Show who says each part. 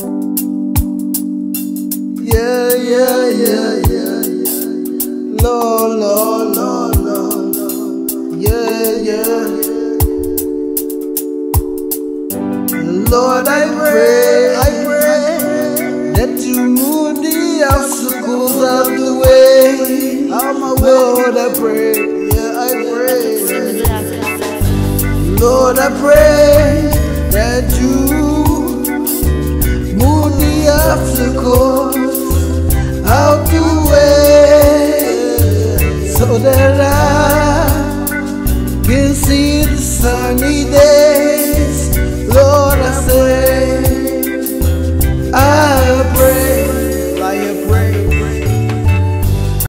Speaker 1: Yeah, yeah, yeah, yeah, yeah. Lord, Lord, Lord. Yeah, yeah. Lord, I pray, I pray that you move the obstacles out the way. Lord, I pray, yeah, I pray. Lord, I pray out the way so that I can see the sunny day.